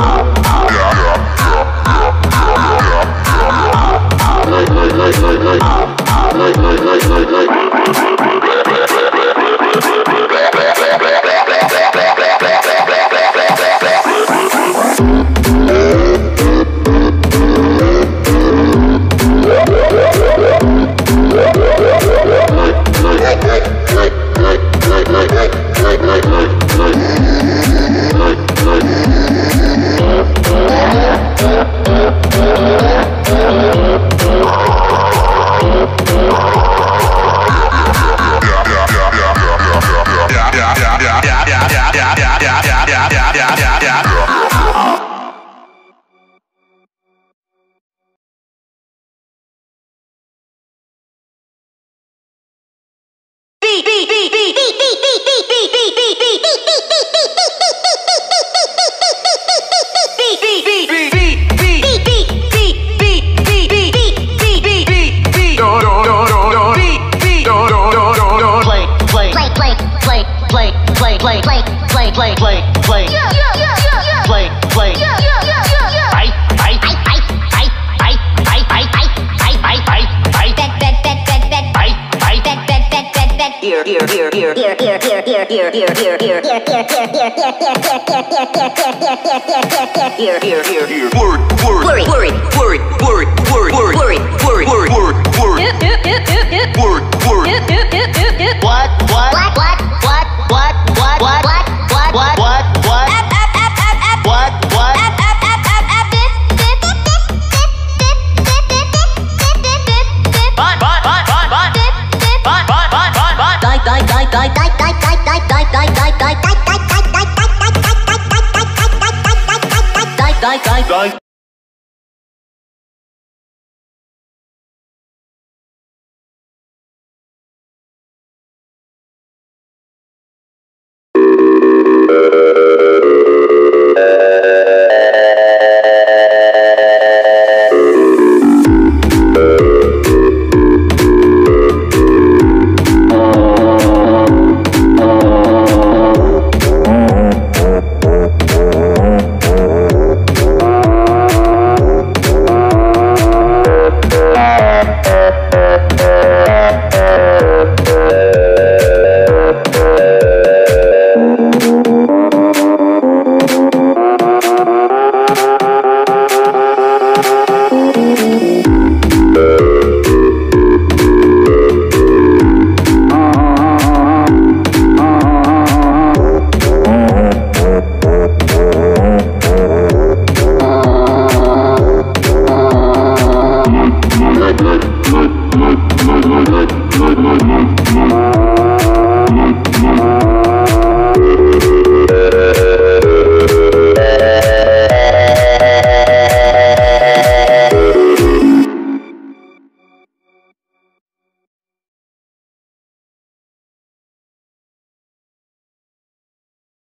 Oh, beat, beat, beat. Die, die, die.